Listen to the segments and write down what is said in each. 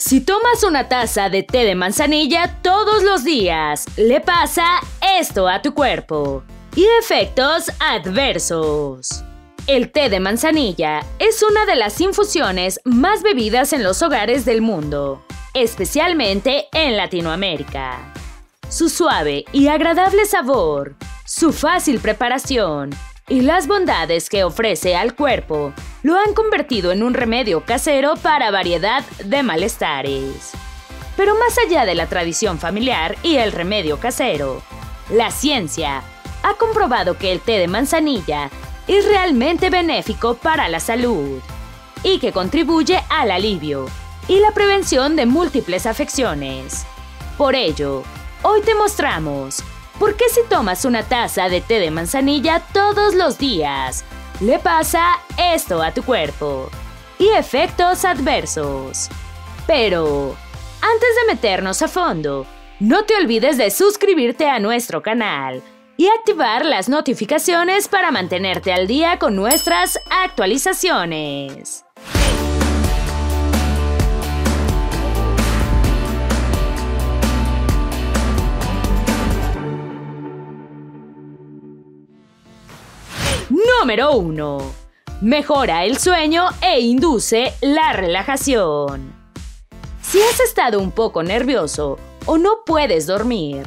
Si tomas una taza de té de manzanilla todos los días, le pasa esto a tu cuerpo. Y efectos adversos. El té de manzanilla es una de las infusiones más bebidas en los hogares del mundo, especialmente en Latinoamérica. Su suave y agradable sabor, su fácil preparación y las bondades que ofrece al cuerpo lo han convertido en un remedio casero para variedad de malestares. Pero más allá de la tradición familiar y el remedio casero, la ciencia ha comprobado que el té de manzanilla es realmente benéfico para la salud y que contribuye al alivio y la prevención de múltiples afecciones. Por ello, hoy te mostramos por qué si tomas una taza de té de manzanilla todos los días, le pasa esto a tu cuerpo y efectos adversos. Pero, antes de meternos a fondo, no te olvides de suscribirte a nuestro canal y activar las notificaciones para mantenerte al día con nuestras actualizaciones. Número 1. Mejora el sueño e induce la relajación. Si has estado un poco nervioso o no puedes dormir,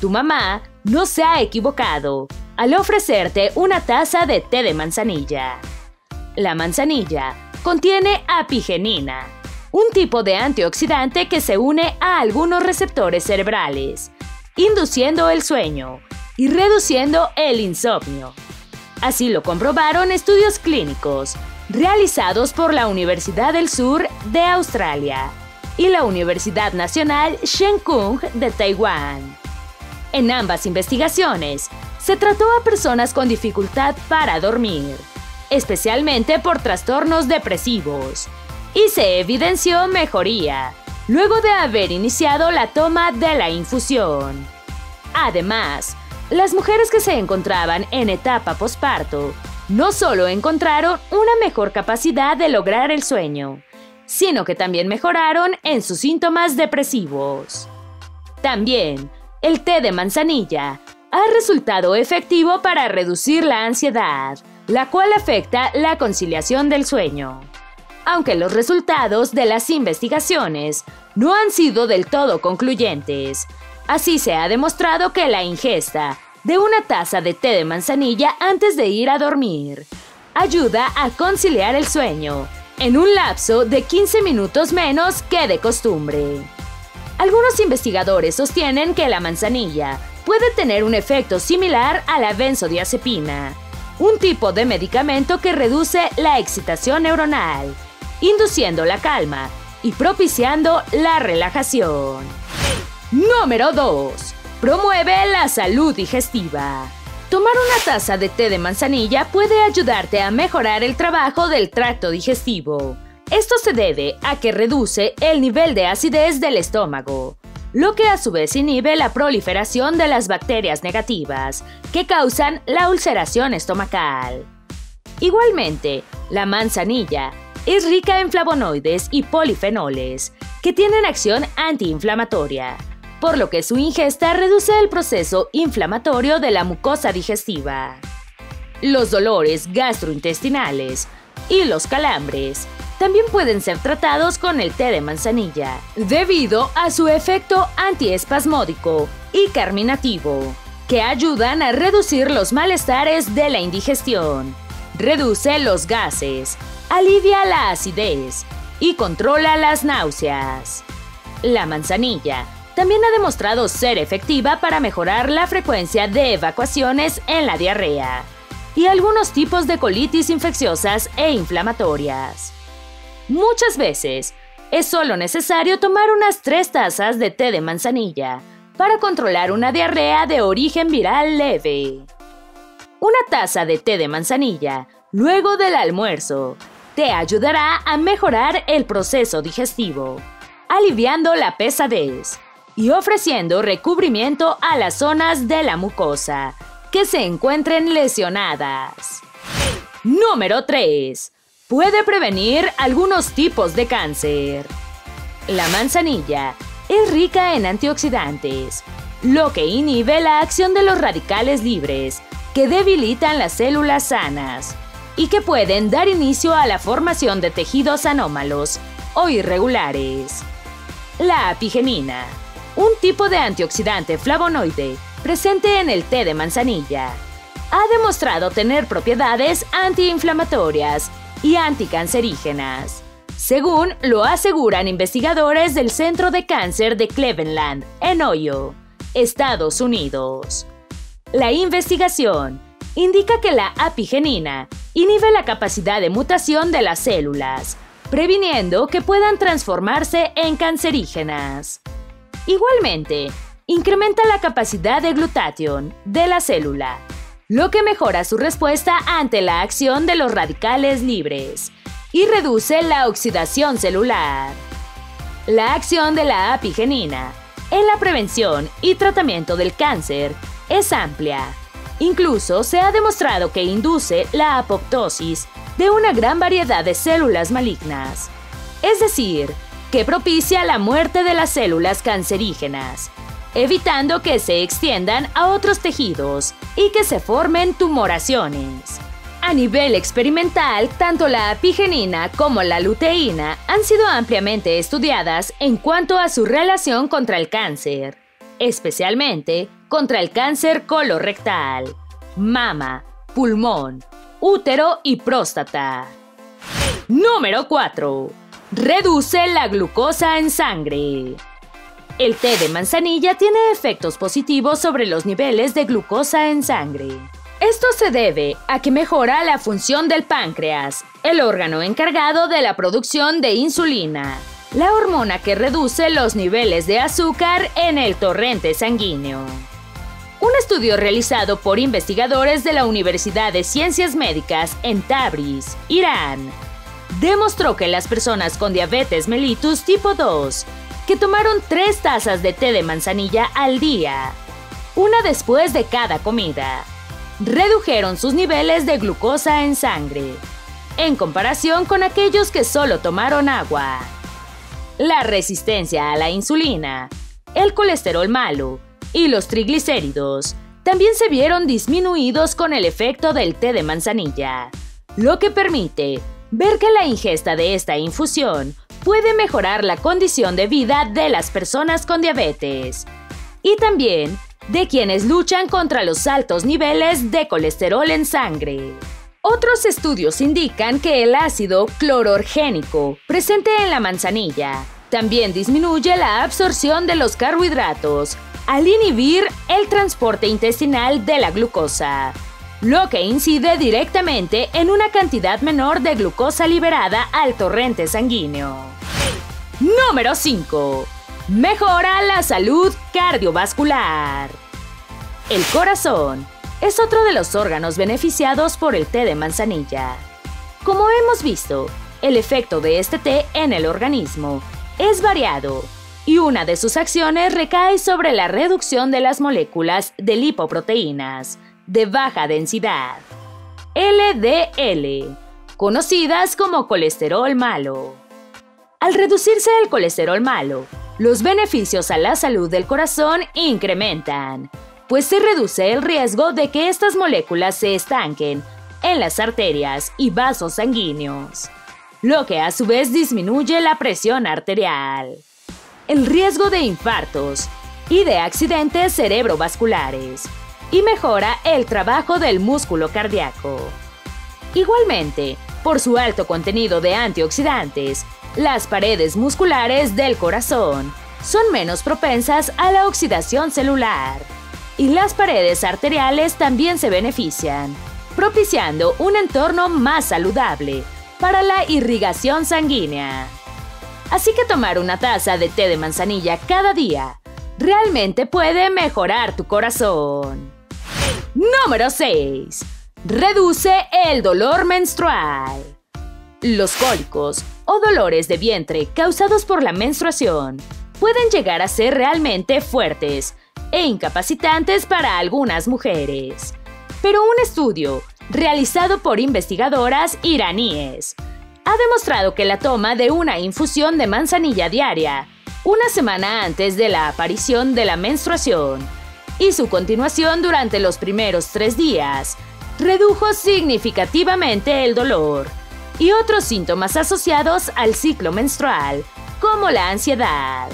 tu mamá no se ha equivocado al ofrecerte una taza de té de manzanilla. La manzanilla contiene apigenina, un tipo de antioxidante que se une a algunos receptores cerebrales, induciendo el sueño y reduciendo el insomnio. Así lo comprobaron estudios clínicos realizados por la Universidad del Sur de Australia y la Universidad Nacional Shen Kung de Taiwán. En ambas investigaciones, se trató a personas con dificultad para dormir, especialmente por trastornos depresivos, y se evidenció mejoría luego de haber iniciado la toma de la infusión. Además, las mujeres que se encontraban en etapa posparto no solo encontraron una mejor capacidad de lograr el sueño, sino que también mejoraron en sus síntomas depresivos. También, el té de manzanilla ha resultado efectivo para reducir la ansiedad, la cual afecta la conciliación del sueño. Aunque los resultados de las investigaciones no han sido del todo concluyentes, así se ha demostrado que la ingesta de una taza de té de manzanilla antes de ir a dormir ayuda a conciliar el sueño en un lapso de 15 minutos menos que de costumbre. Algunos investigadores sostienen que la manzanilla puede tener un efecto similar a la benzodiazepina, un tipo de medicamento que reduce la excitación neuronal, induciendo la calma y propiciando la relajación. Número 2. Promueve la salud digestiva. Tomar una taza de té de manzanilla puede ayudarte a mejorar el trabajo del tracto digestivo esto se debe a que reduce el nivel de acidez del estómago, lo que a su vez inhibe la proliferación de las bacterias negativas que causan la ulceración estomacal. Igualmente, la manzanilla es rica en flavonoides y polifenoles, que tienen acción antiinflamatoria, por lo que su ingesta reduce el proceso inflamatorio de la mucosa digestiva. Los dolores gastrointestinales y los calambres también pueden ser tratados con el té de manzanilla, debido a su efecto antiespasmódico y carminativo, que ayudan a reducir los malestares de la indigestión, reduce los gases, alivia la acidez y controla las náuseas. La manzanilla también ha demostrado ser efectiva para mejorar la frecuencia de evacuaciones en la diarrea y algunos tipos de colitis infecciosas e inflamatorias. Muchas veces es solo necesario tomar unas tres tazas de té de manzanilla para controlar una diarrea de origen viral leve. Una taza de té de manzanilla luego del almuerzo te ayudará a mejorar el proceso digestivo, aliviando la pesadez y ofreciendo recubrimiento a las zonas de la mucosa que se encuentren lesionadas. Número 3 puede prevenir algunos tipos de cáncer. La manzanilla es rica en antioxidantes, lo que inhibe la acción de los radicales libres, que debilitan las células sanas y que pueden dar inicio a la formación de tejidos anómalos o irregulares. La apigenina, un tipo de antioxidante flavonoide presente en el té de manzanilla, ha demostrado tener propiedades antiinflamatorias y anticancerígenas, según lo aseguran investigadores del Centro de Cáncer de Cleveland, en Ohio, Estados Unidos. La investigación indica que la apigenina inhibe la capacidad de mutación de las células, previniendo que puedan transformarse en cancerígenas. Igualmente, incrementa la capacidad de glutatión de la célula, lo que mejora su respuesta ante la acción de los radicales libres y reduce la oxidación celular. La acción de la apigenina en la prevención y tratamiento del cáncer es amplia. Incluso se ha demostrado que induce la apoptosis de una gran variedad de células malignas. Es decir, que propicia la muerte de las células cancerígenas, evitando que se extiendan a otros tejidos y que se formen tumoraciones. A nivel experimental, tanto la apigenina como la luteína han sido ampliamente estudiadas en cuanto a su relación contra el cáncer, especialmente contra el cáncer colorectal, mama, pulmón, útero y próstata. Número 4. Reduce la glucosa en sangre. El té de manzanilla tiene efectos positivos sobre los niveles de glucosa en sangre. Esto se debe a que mejora la función del páncreas, el órgano encargado de la producción de insulina, la hormona que reduce los niveles de azúcar en el torrente sanguíneo. Un estudio realizado por investigadores de la Universidad de Ciencias Médicas en Tabriz, Irán, demostró que las personas con diabetes mellitus tipo 2, que tomaron tres tazas de té de manzanilla al día, una después de cada comida, redujeron sus niveles de glucosa en sangre, en comparación con aquellos que solo tomaron agua. La resistencia a la insulina, el colesterol malo y los triglicéridos también se vieron disminuidos con el efecto del té de manzanilla, lo que permite ver que la ingesta de esta infusión puede mejorar la condición de vida de las personas con diabetes y también de quienes luchan contra los altos niveles de colesterol en sangre. Otros estudios indican que el ácido clororgénico presente en la manzanilla también disminuye la absorción de los carbohidratos al inhibir el transporte intestinal de la glucosa, lo que incide directamente en una cantidad menor de glucosa liberada al torrente sanguíneo. Número 5. Mejora la salud cardiovascular. El corazón es otro de los órganos beneficiados por el té de manzanilla. Como hemos visto, el efecto de este té en el organismo es variado y una de sus acciones recae sobre la reducción de las moléculas de lipoproteínas de baja densidad, LDL, conocidas como colesterol malo. Al reducirse el colesterol malo, los beneficios a la salud del corazón incrementan, pues se reduce el riesgo de que estas moléculas se estanquen en las arterias y vasos sanguíneos, lo que a su vez disminuye la presión arterial, el riesgo de infartos y de accidentes cerebrovasculares, y mejora el trabajo del músculo cardíaco. Igualmente, por su alto contenido de antioxidantes, las paredes musculares del corazón son menos propensas a la oxidación celular y las paredes arteriales también se benefician, propiciando un entorno más saludable para la irrigación sanguínea. Así que tomar una taza de té de manzanilla cada día realmente puede mejorar tu corazón. Número 6. Reduce el dolor menstrual. Los cólicos o dolores de vientre causados por la menstruación pueden llegar a ser realmente fuertes e incapacitantes para algunas mujeres. Pero un estudio realizado por investigadoras iraníes ha demostrado que la toma de una infusión de manzanilla diaria, una semana antes de la aparición de la menstruación, y su continuación durante los primeros tres días, redujo significativamente el dolor y otros síntomas asociados al ciclo menstrual, como la ansiedad.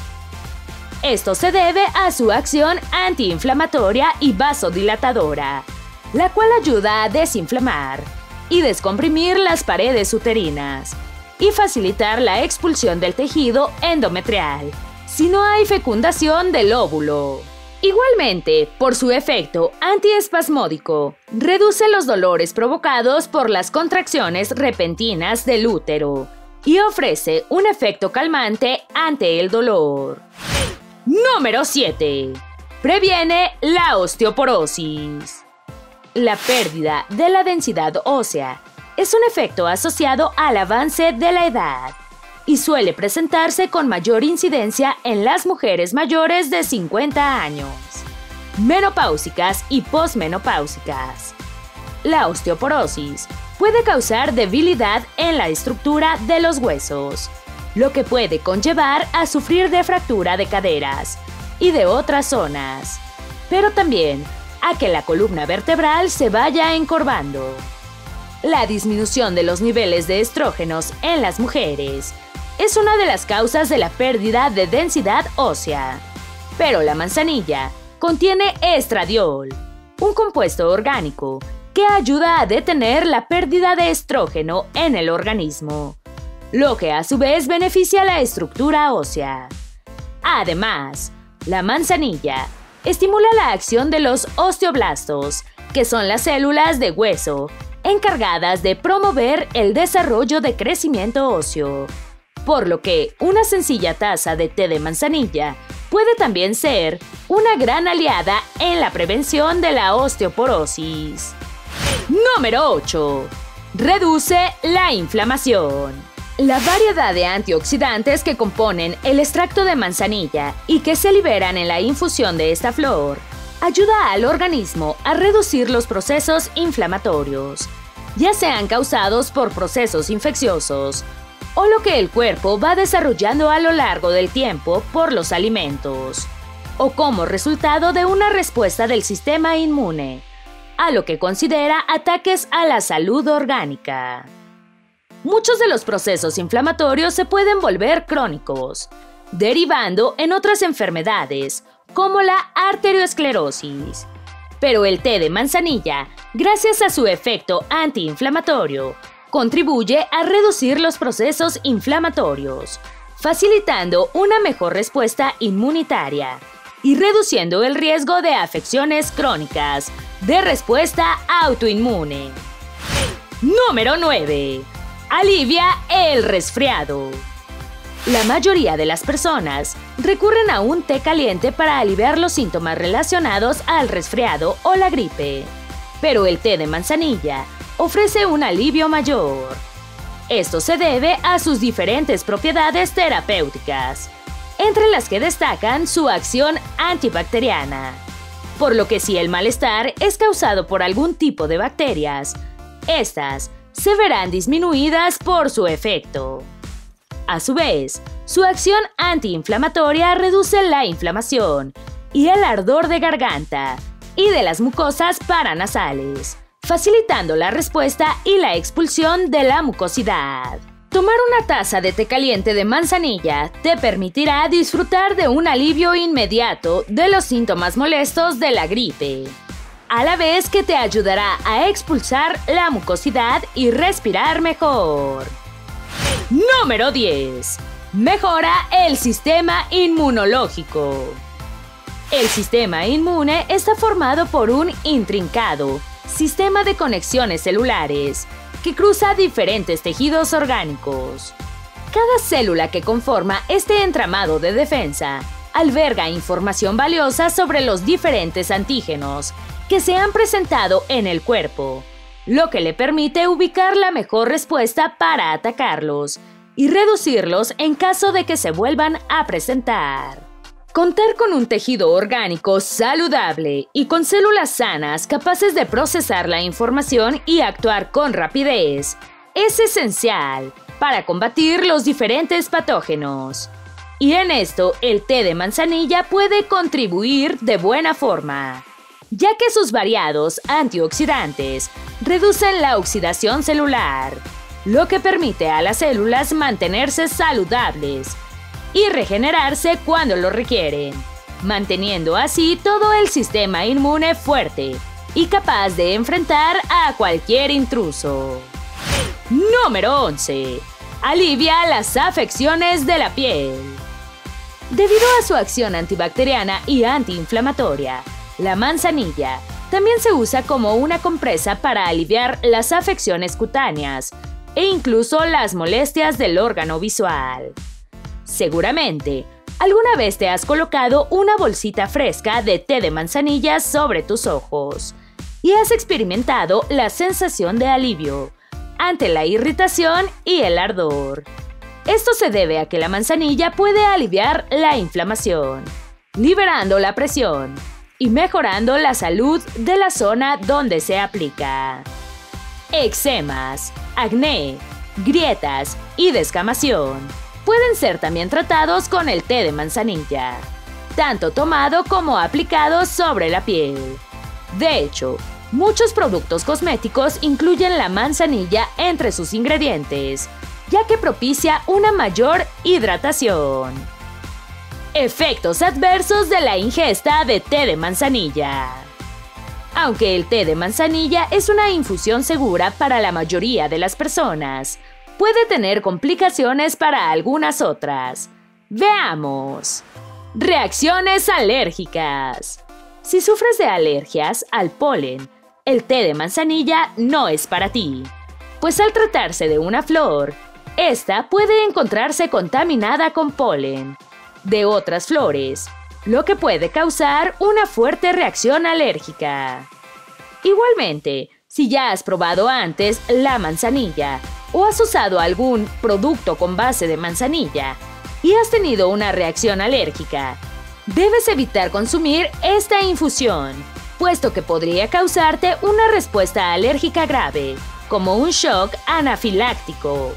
Esto se debe a su acción antiinflamatoria y vasodilatadora, la cual ayuda a desinflamar y descomprimir las paredes uterinas y facilitar la expulsión del tejido endometrial si no hay fecundación del óvulo. Igualmente, por su efecto antiespasmódico, reduce los dolores provocados por las contracciones repentinas del útero y ofrece un efecto calmante ante el dolor. Número 7. Previene la osteoporosis. La pérdida de la densidad ósea es un efecto asociado al avance de la edad y suele presentarse con mayor incidencia en las mujeres mayores de 50 años, menopáusicas y posmenopáusicas. La osteoporosis puede causar debilidad en la estructura de los huesos, lo que puede conllevar a sufrir de fractura de caderas y de otras zonas, pero también a que la columna vertebral se vaya encorvando. La disminución de los niveles de estrógenos en las mujeres es una de las causas de la pérdida de densidad ósea. Pero la manzanilla contiene estradiol, un compuesto orgánico que ayuda a detener la pérdida de estrógeno en el organismo, lo que a su vez beneficia la estructura ósea. Además, la manzanilla estimula la acción de los osteoblastos, que son las células de hueso, encargadas de promover el desarrollo de crecimiento óseo por lo que una sencilla taza de té de manzanilla puede también ser una gran aliada en la prevención de la osteoporosis. Número 8. Reduce la inflamación. La variedad de antioxidantes que componen el extracto de manzanilla y que se liberan en la infusión de esta flor ayuda al organismo a reducir los procesos inflamatorios, ya sean causados por procesos infecciosos o lo que el cuerpo va desarrollando a lo largo del tiempo por los alimentos, o como resultado de una respuesta del sistema inmune, a lo que considera ataques a la salud orgánica. Muchos de los procesos inflamatorios se pueden volver crónicos, derivando en otras enfermedades, como la arteriosclerosis. Pero el té de manzanilla, gracias a su efecto antiinflamatorio, contribuye a reducir los procesos inflamatorios, facilitando una mejor respuesta inmunitaria y reduciendo el riesgo de afecciones crónicas de respuesta autoinmune. Número 9. Alivia el resfriado. La mayoría de las personas recurren a un té caliente para aliviar los síntomas relacionados al resfriado o la gripe. Pero el té de manzanilla ofrece un alivio mayor. Esto se debe a sus diferentes propiedades terapéuticas, entre las que destacan su acción antibacteriana. Por lo que si el malestar es causado por algún tipo de bacterias, estas se verán disminuidas por su efecto. A su vez, su acción antiinflamatoria reduce la inflamación y el ardor de garganta y de las mucosas paranasales facilitando la respuesta y la expulsión de la mucosidad. Tomar una taza de té caliente de manzanilla te permitirá disfrutar de un alivio inmediato de los síntomas molestos de la gripe, a la vez que te ayudará a expulsar la mucosidad y respirar mejor. Número 10. Mejora el sistema inmunológico. El sistema inmune está formado por un intrincado sistema de conexiones celulares que cruza diferentes tejidos orgánicos. Cada célula que conforma este entramado de defensa alberga información valiosa sobre los diferentes antígenos que se han presentado en el cuerpo, lo que le permite ubicar la mejor respuesta para atacarlos y reducirlos en caso de que se vuelvan a presentar. Contar con un tejido orgánico saludable y con células sanas capaces de procesar la información y actuar con rapidez es esencial para combatir los diferentes patógenos. Y en esto el té de manzanilla puede contribuir de buena forma, ya que sus variados antioxidantes reducen la oxidación celular, lo que permite a las células mantenerse saludables y regenerarse cuando lo requieren, manteniendo así todo el sistema inmune fuerte y capaz de enfrentar a cualquier intruso. Número 11. Alivia las afecciones de la piel. Debido a su acción antibacteriana y antiinflamatoria, la manzanilla también se usa como una compresa para aliviar las afecciones cutáneas e incluso las molestias del órgano visual. Seguramente, alguna vez te has colocado una bolsita fresca de té de manzanilla sobre tus ojos y has experimentado la sensación de alivio ante la irritación y el ardor. Esto se debe a que la manzanilla puede aliviar la inflamación, liberando la presión y mejorando la salud de la zona donde se aplica. Eczemas, acné, grietas y descamación pueden ser también tratados con el té de manzanilla, tanto tomado como aplicado sobre la piel. De hecho, muchos productos cosméticos incluyen la manzanilla entre sus ingredientes, ya que propicia una mayor hidratación. Efectos adversos de la ingesta de té de manzanilla. Aunque el té de manzanilla es una infusión segura para la mayoría de las personas, puede tener complicaciones para algunas otras. Veamos. Reacciones alérgicas. Si sufres de alergias al polen, el té de manzanilla no es para ti, pues al tratarse de una flor, esta puede encontrarse contaminada con polen de otras flores, lo que puede causar una fuerte reacción alérgica. Igualmente, si ya has probado antes la manzanilla o has usado algún producto con base de manzanilla y has tenido una reacción alérgica, Debes evitar consumir esta infusión, puesto que podría causarte una respuesta alérgica grave, como un shock anafiláctico.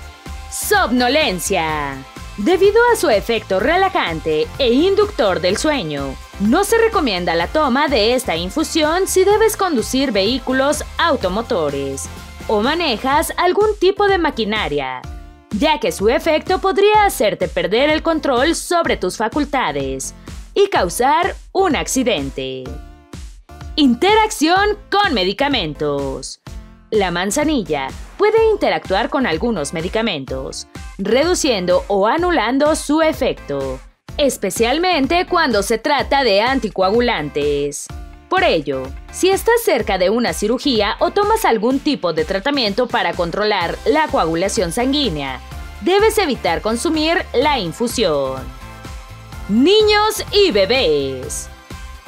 Somnolencia. Debido a su efecto relajante e inductor del sueño, no se recomienda la toma de esta infusión si debes conducir vehículos automotores o manejas algún tipo de maquinaria, ya que su efecto podría hacerte perder el control sobre tus facultades y causar un accidente. Interacción con medicamentos. La manzanilla puede interactuar con algunos medicamentos, reduciendo o anulando su efecto, especialmente cuando se trata de anticoagulantes. Por ello, si estás cerca de una cirugía o tomas algún tipo de tratamiento para controlar la coagulación sanguínea, debes evitar consumir la infusión. Niños y bebés.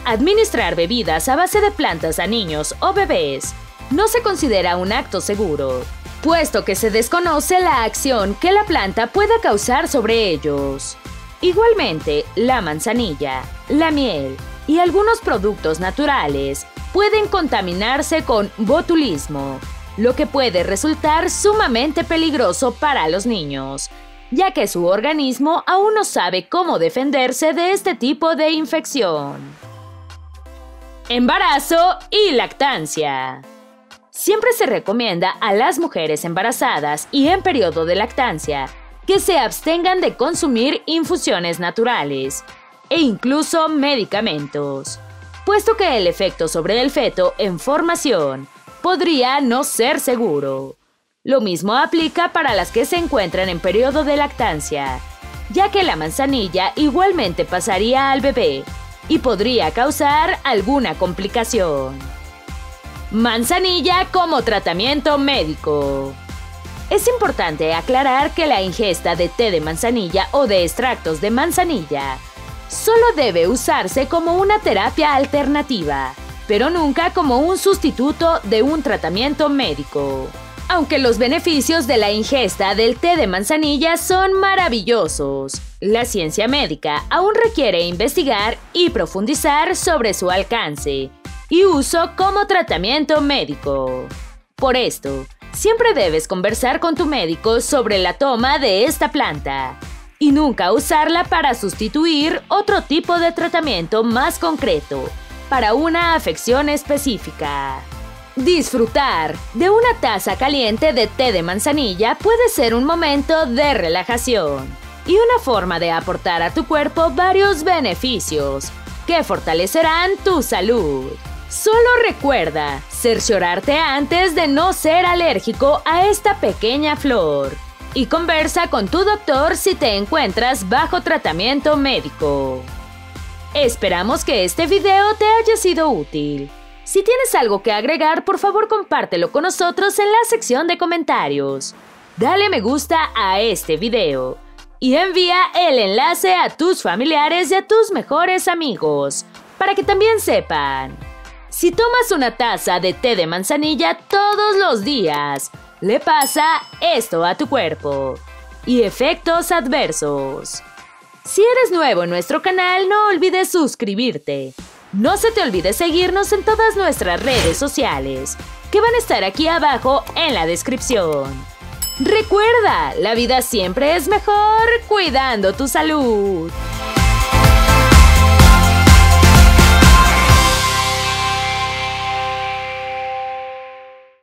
Administrar bebidas a base de plantas a niños o bebés no se considera un acto seguro, puesto que se desconoce la acción que la planta pueda causar sobre ellos. Igualmente, la manzanilla, la miel y algunos productos naturales pueden contaminarse con botulismo, lo que puede resultar sumamente peligroso para los niños, ya que su organismo aún no sabe cómo defenderse de este tipo de infección. Embarazo y lactancia. Siempre se recomienda a las mujeres embarazadas y en periodo de lactancia que se abstengan de consumir infusiones naturales e incluso medicamentos, puesto que el efecto sobre el feto en formación podría no ser seguro. Lo mismo aplica para las que se encuentran en periodo de lactancia, ya que la manzanilla igualmente pasaría al bebé y podría causar alguna complicación. Manzanilla como tratamiento médico. Es importante aclarar que la ingesta de té de manzanilla o de extractos de manzanilla solo debe usarse como una terapia alternativa, pero nunca como un sustituto de un tratamiento médico aunque los beneficios de la ingesta del té de manzanilla son maravillosos. La ciencia médica aún requiere investigar y profundizar sobre su alcance y uso como tratamiento médico. Por esto, Siempre debes conversar con tu médico sobre la toma de esta planta y nunca usarla para sustituir otro tipo de tratamiento más concreto para una afección específica. Disfrutar de una taza caliente de té de manzanilla puede ser un momento de relajación y una forma de aportar a tu cuerpo varios beneficios que fortalecerán tu salud. Solo recuerda cerciorarte antes de no ser alérgico a esta pequeña flor y conversa con tu doctor si te encuentras bajo tratamiento médico. Esperamos que este video te haya sido útil. Si tienes algo que agregar, por favor compártelo con nosotros en la sección de comentarios. Dale me gusta a este video y envía el enlace a tus familiares y a tus mejores amigos para que también sepan. Si tomas una taza de té de manzanilla todos los días, le pasa esto a tu cuerpo. Y efectos adversos. Si eres nuevo en nuestro canal, no olvides suscribirte. No se te olvide seguirnos en todas nuestras redes sociales, que van a estar aquí abajo en la descripción. Recuerda, la vida siempre es mejor cuidando tu salud.